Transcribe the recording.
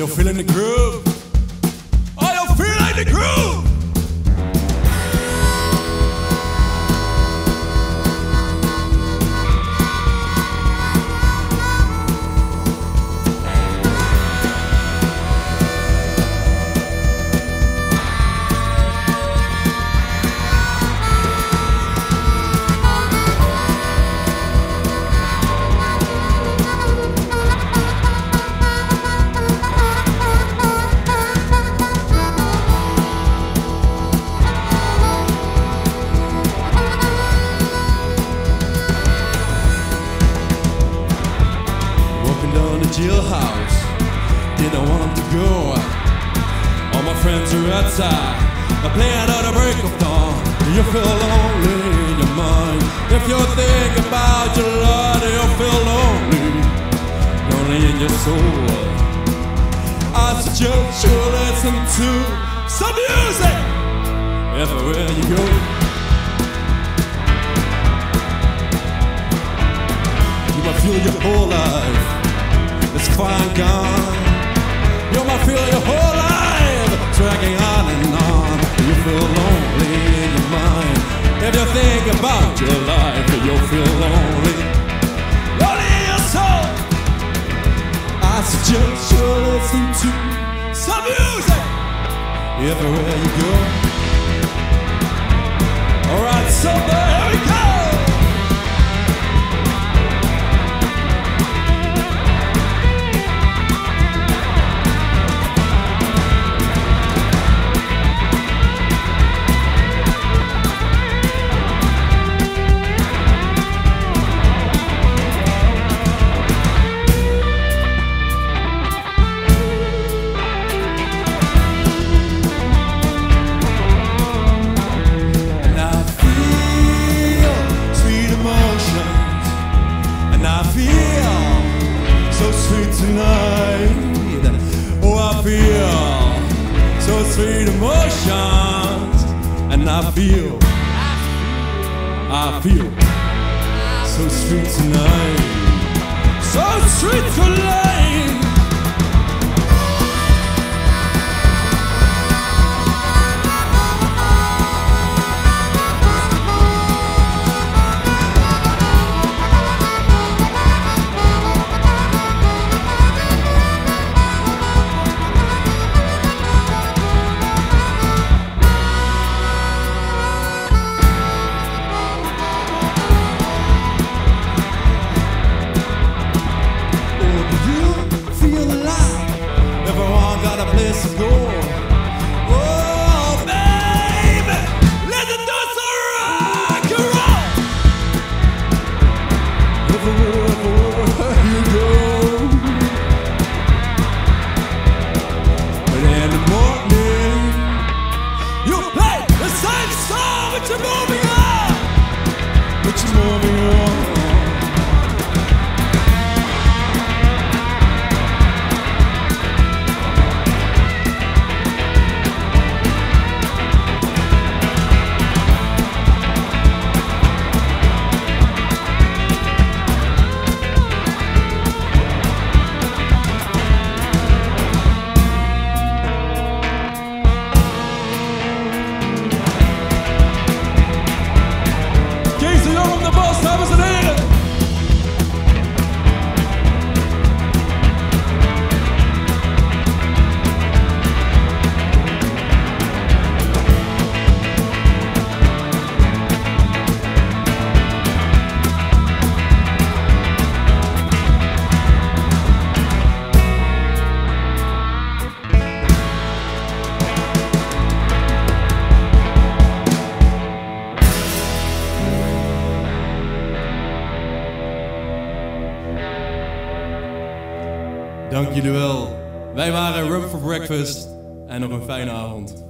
You're feeling the groove. Are you feeling the groove? Jailhouse, didn't want to go. All my friends are outside, they're playing out the break of dawn. You feel lonely in your mind. If you think about your Lord, you feel lonely, lonely in your soul. I suggest you listen to some music everywhere you go. You might feel your whole life is fine gone. You might feel your whole life dragging on and on. You feel lonely in your mind. If you think about your life, you'll feel lonely. Lonely in your soul. I suggest you listen to some music everywhere you go. Alright, so there we go. I feel so sweet emotions. And I feel, I feel so sweet tonight. So sweet tonight. Dank jullie wel. Wij waren Rum for Breakfast en nog een fijne avond.